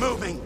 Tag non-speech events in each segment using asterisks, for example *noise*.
moving!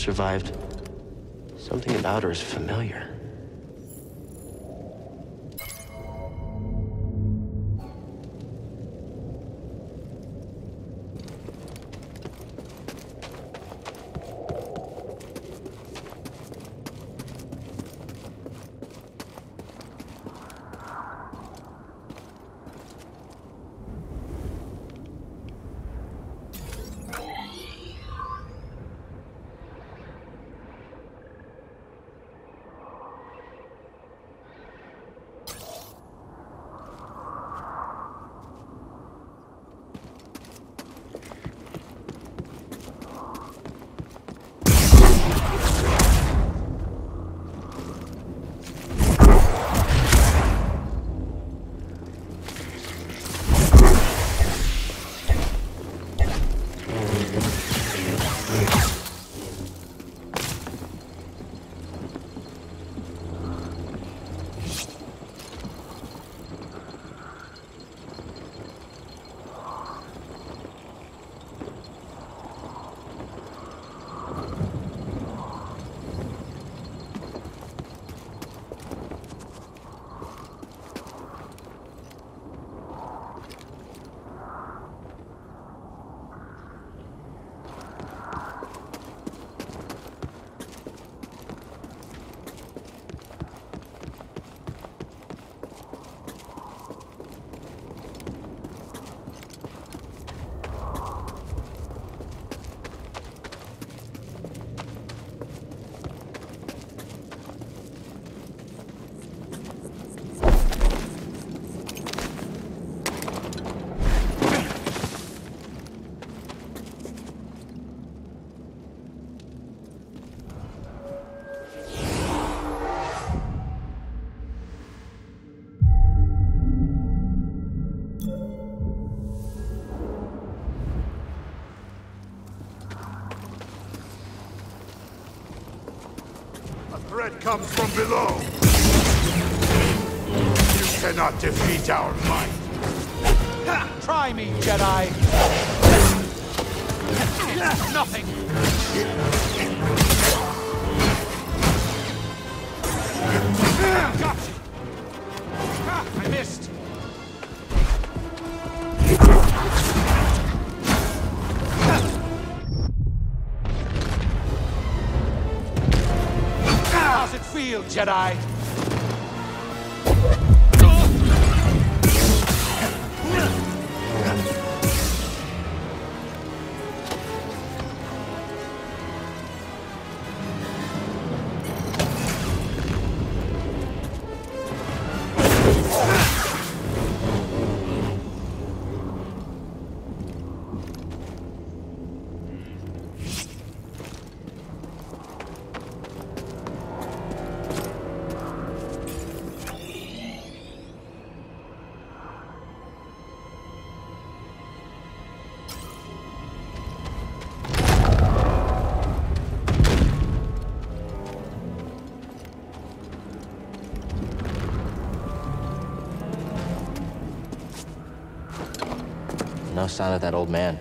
Survived. Something about her is familiar. Threat comes from below! You cannot defeat our might! Try me, Jedi! Nothing! Gotcha! Jedi? No sign of that old man.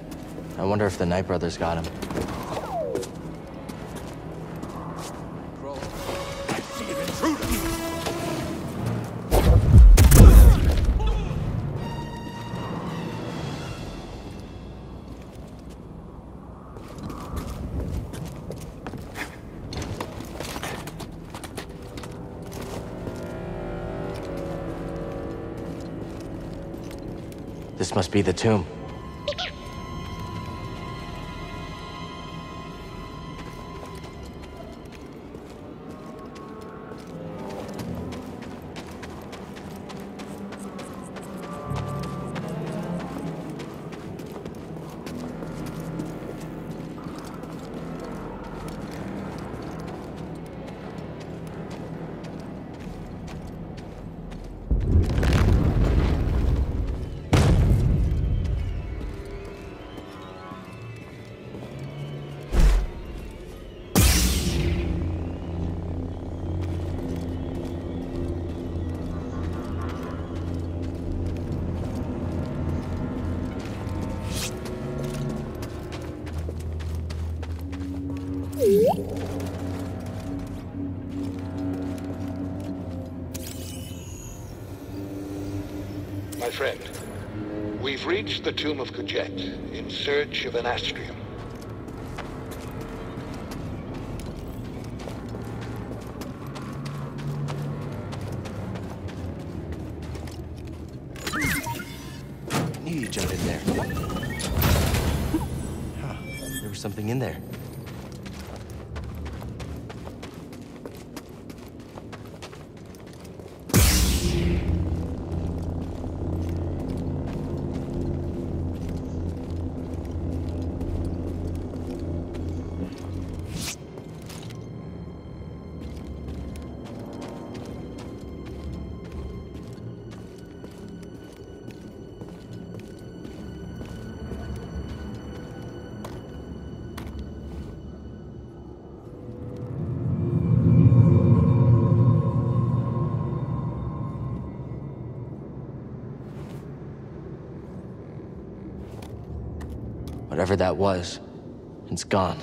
I wonder if the Night brothers got him. This must be the tomb. Reached the tomb of Kujet in search of an astrium. Knew you'd in there. Huh. There was something in there. That was, it's gone.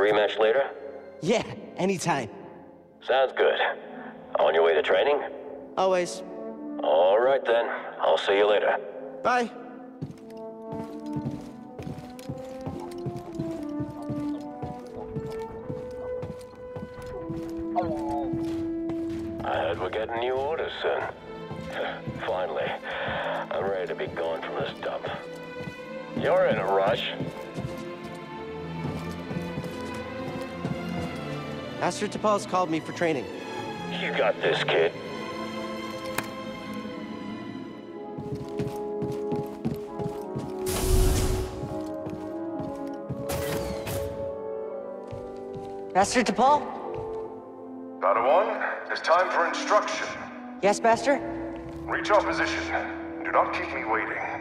Rematch later? Yeah, anytime. Sounds good. On your way to training? Always. All right then. I'll see you later. Bye. I heard we're getting new orders soon. *laughs* Finally. I'm ready to be gone from this dump. You're in a rush. Master Tapal's called me for training. You got this, kid. Master Tapal? Padawan, it's time for instruction. Yes, Master? Reach our position. Do not keep me waiting.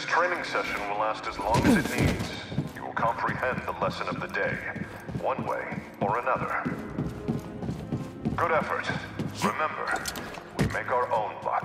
This training session will last as long as it needs. You will comprehend the lesson of the day, one way or another. Good effort. Remember, we make our own luck.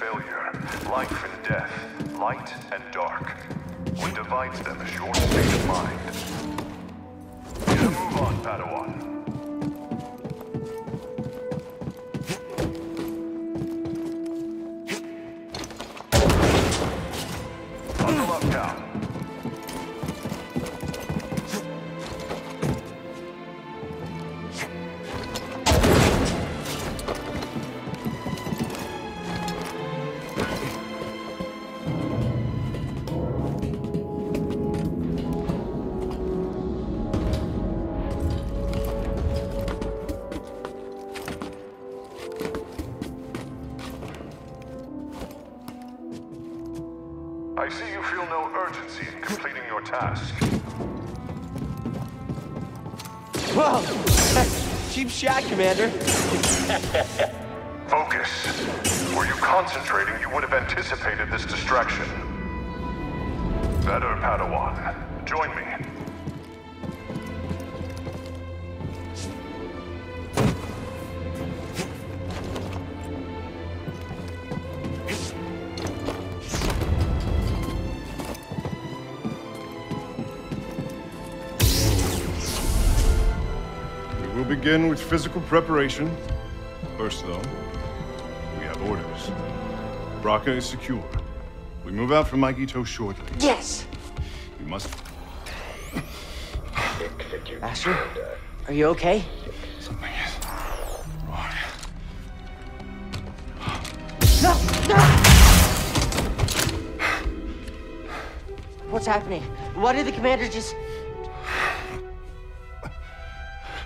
Failure, life and death, light and dark. What divides them is your state of mind. I see you feel no urgency in completing your task. Whoa! *laughs* Cheap shot, Commander. *laughs* Focus. Were you concentrating, you would have anticipated this distraction. Better, Padawan. Join me. Begin with physical preparation. First, though, we have orders. Bracca is secure. We move out from Magito shortly. Yes! We must. Master? Are you okay? Something is wrong. No! No! What's happening? Why did the commander just...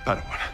Padawan,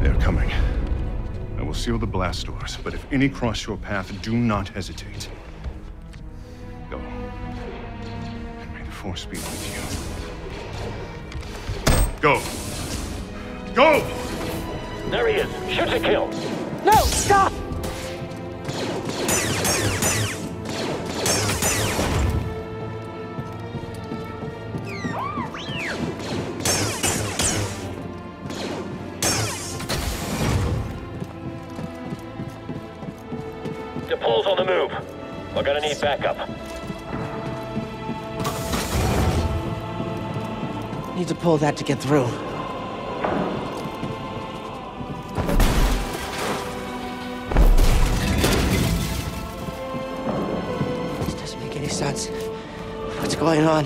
They're coming. I will seal the blast doors, but if any cross your path, do not hesitate. Go. And may the Force be with you. Go! Go! There he is. Shoot to kill. No, stop! Tapal's on the move. We're gonna need backup. Need to pull that to get through. This doesn't make any sense. What's going on?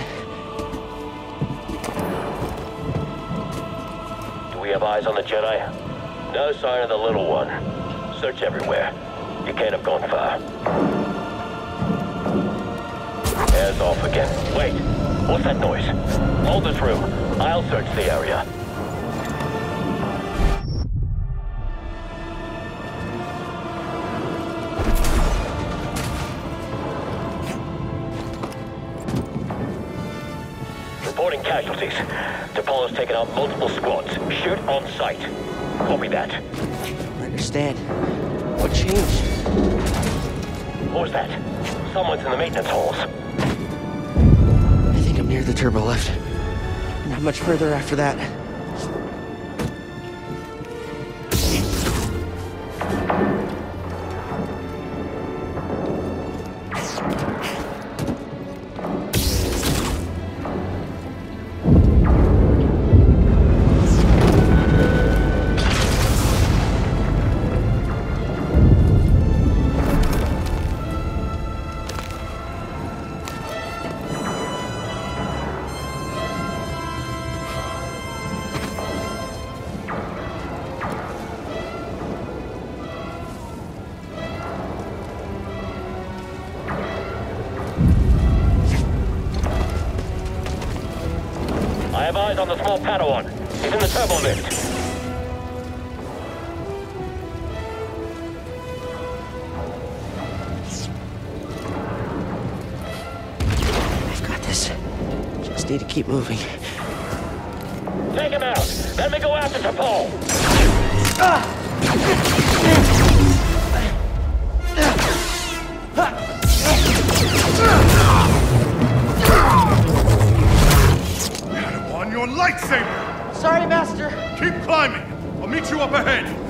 Do we have eyes on the Jedi? No sign of the little one. Search everywhere. Can't have gone far. Airs off again. Wait. What's that noise? Hold this room. I'll search the area. Reporting casualties. Tapal has taken out multiple squads. Shoot on sight. Copy that. I understand. What changed? What was that? Someone's in the maintenance halls. I think I'm near the turbo lift. Not much further after that. Keep moving. Take him out. Then we go after Tapal. On your lightsaber! Sorry, Master. Keep climbing! I'll meet you up ahead!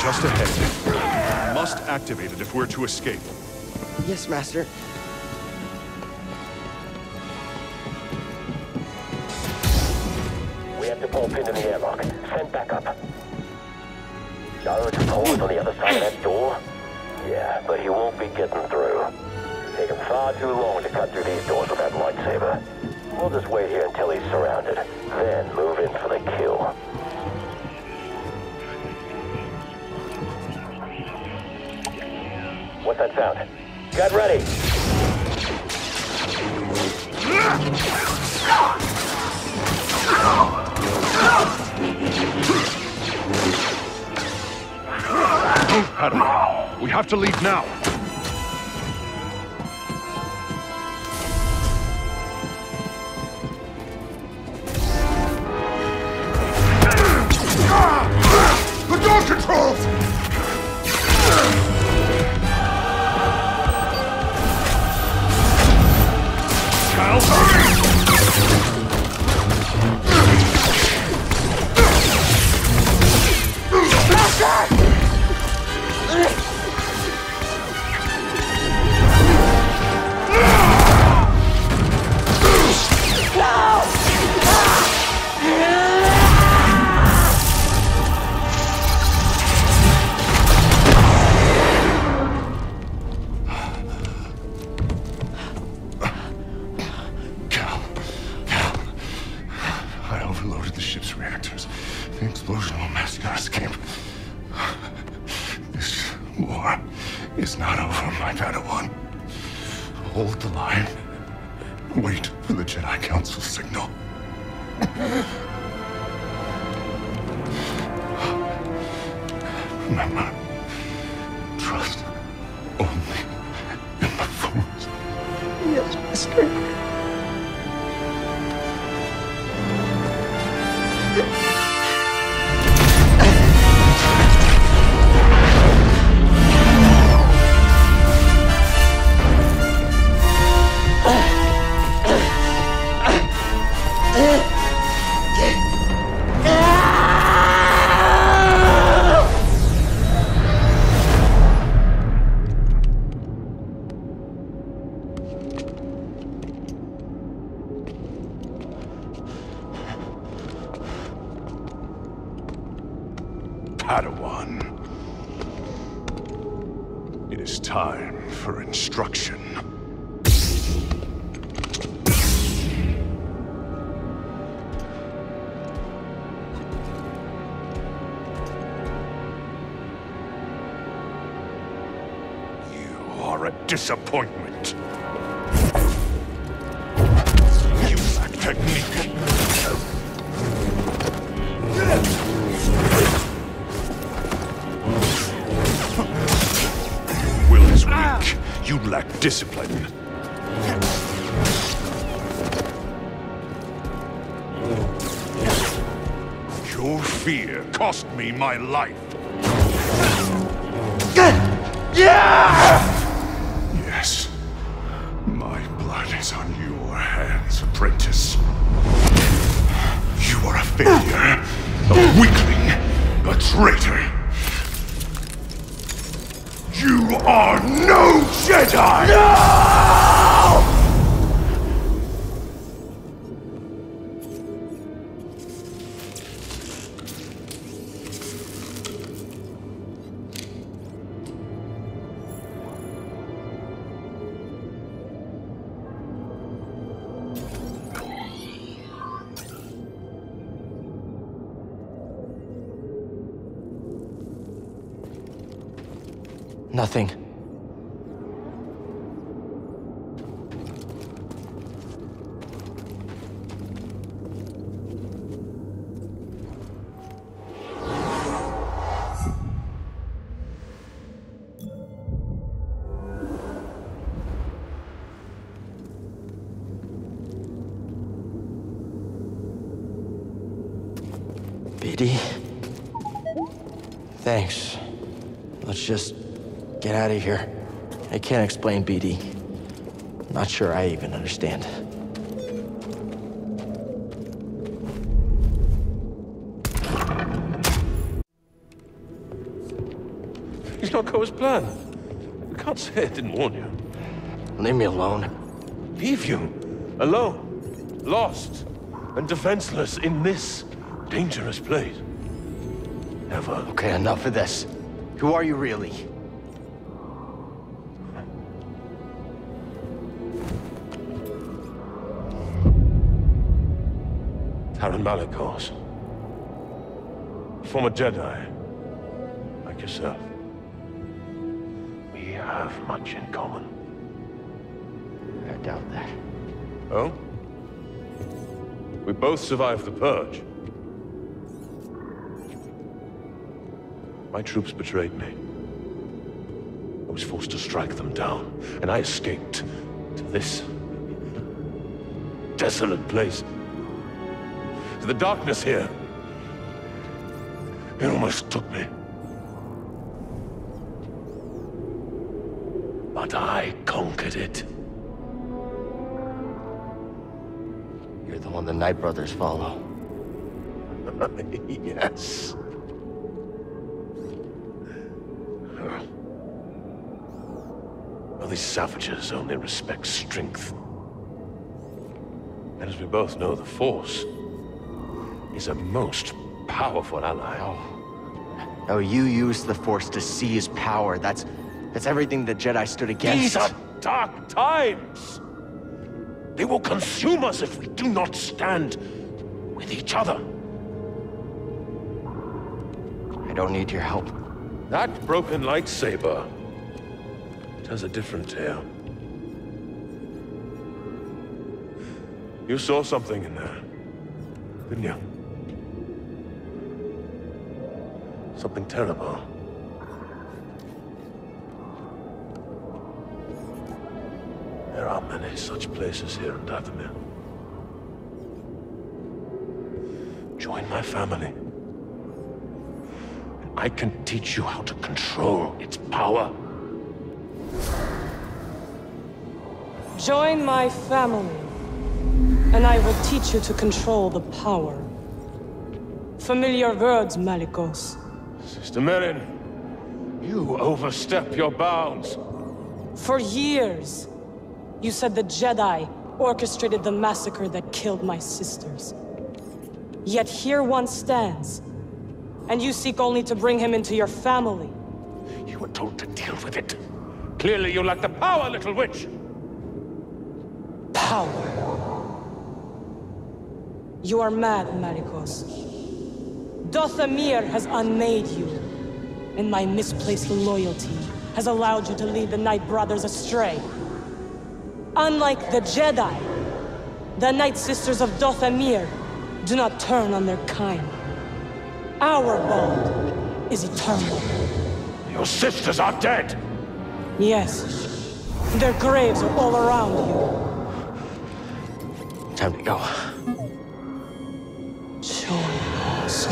Just ahead. Must activate it if we're to escape. Yes, Master. We have to pull pinned in the airlock. Send backup. No, Tapal is on the other side of that door? Yeah, but he won't be getting through. Taken far too long to cut through these doors with that lightsaber. We'll just wait here until he's surrounded, then move in for the kill. What's that sound? Get ready! Padawan, we have to leave now. Your fear cost me my life. Yeah! Yes. My blood is on your hands, apprentice. You are a failure, a weakling, a traitor. You are no Jedi! No! Nothing. BD? Thanks. Let's just get out of here. I can't explain BD. Not sure I even understand. He's not go as planned. You can't say I didn't warn you. Leave me alone. Leave you alone, lost, and defenseless in this dangerous place. Never. Okay, enough of this. Who are you really? Taran Malicos. Former Jedi, like yourself. We have much in common. I doubt that. Oh? We both survived the Purge. My troops betrayed me. I was forced to strike them down, and I escaped to this desolate place. To the darkness here. It almost took me. But I conquered it. You're the one the Night Brothers follow. *laughs* yes. Well, these savages only respect strength. And as we both know, the Force is a most powerful ally. Oh. No, you used the Force to seize power. That's... that's everything the Jedi stood against. These are dark times! They will consume us if we do not stand with each other. I don't need your help. That broken lightsaber tells a different tale. You saw something in there, didn't you? Something terrible. There are many such places here in Dathomir. Join my family. I can teach you how to control its power. Join my family, and I will teach you to control the power. Familiar words, Malicos. Sister Merrin, you overstep your bounds. For years, you said the Jedi orchestrated the massacre that killed my sisters. Yet here one stands, and you seek only to bring him into your family. You were told to deal with it. Clearly you lack the power, little witch. Power. You are mad, Malicos. Dathomir has unmade you, and my misplaced loyalty has allowed you to lead the Night Brothers astray. Unlike the Jedi, the Night Sisters of Dathomir do not turn on their kind. Our bond is eternal. Your sisters are dead! Yes. Their graves are all around you. Time to go. *laughs*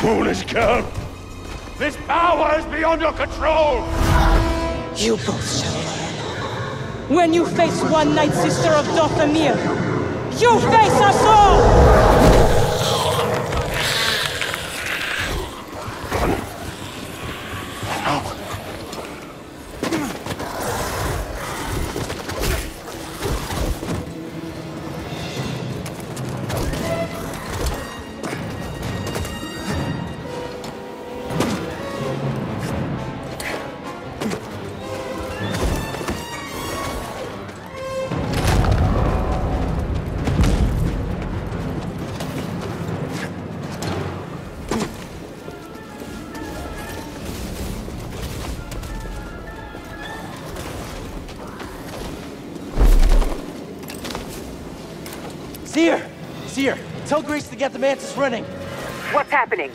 Foolish girl! This power is beyond your control! You both shall learn. When you face one Night Sister of Dathomir, you face us all! Tell Greez to get the Mantis running! What's happening?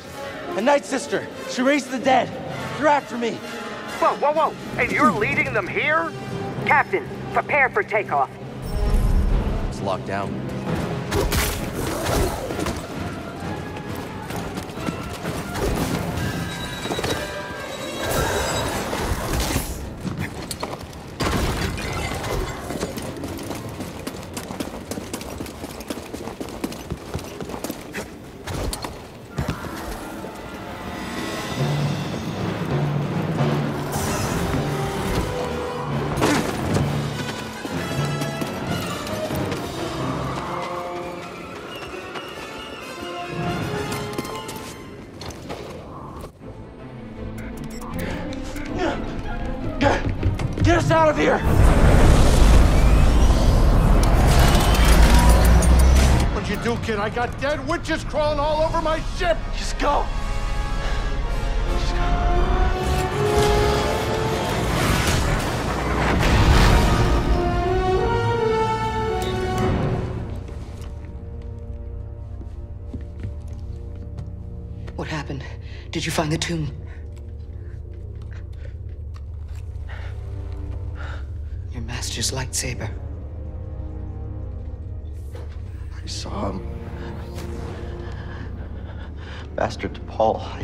A Night Sister! She raised the dead! They're after me! Whoa, whoa, whoa! And you're leading them here? Captain, prepare for takeoff. It's locked down. Here! What'd you do, kid? I got dead witches crawling all over my ship! Just go! What happened? Did you find the tomb? Lightsaber. I saw him. Master Tapal, I,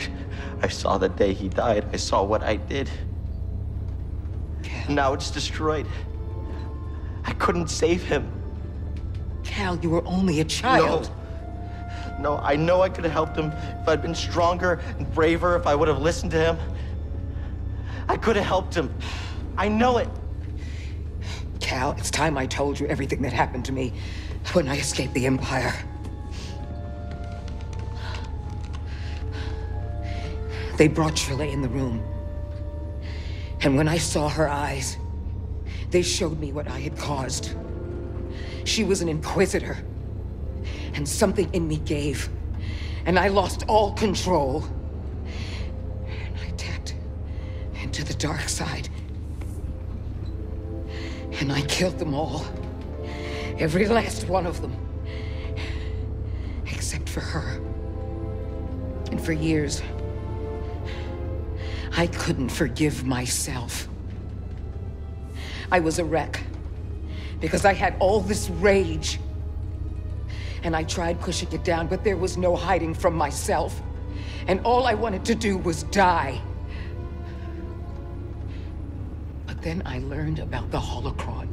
I saw the day he died. I saw what I did. Now it's destroyed. I couldn't save him. Cal, you were only a child. No. No, I know I could have helped him if I'd been stronger and braver, if I would have listened to him. I could have helped him. I know it. Cal, it's time I told you everything that happened to me when I escaped the Empire. They brought Trilla in the room. And when I saw her eyes, they showed me what I had caused. She was an Inquisitor. And something in me gave. And I lost all control. And I tapped into the dark side. And I killed them all. Every last one of them. Except for her. And for years, I couldn't forgive myself. I was a wreck. Because I had all this rage. And I tried pushing it down, but there was no hiding from myself. And all I wanted to do was die. Then I learned about the Holocron.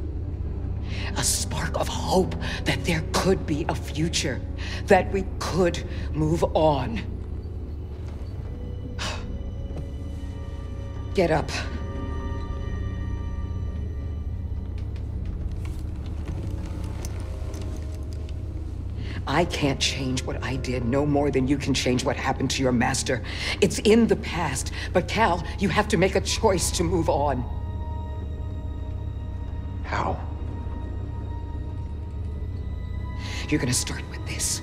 A spark of hope that there could be a future. That we could move on. *sighs* Get up. I can't change what I did no more than you can change what happened to your master. It's in the past. But Cal, you have to make a choice to move on. You're gonna start with this.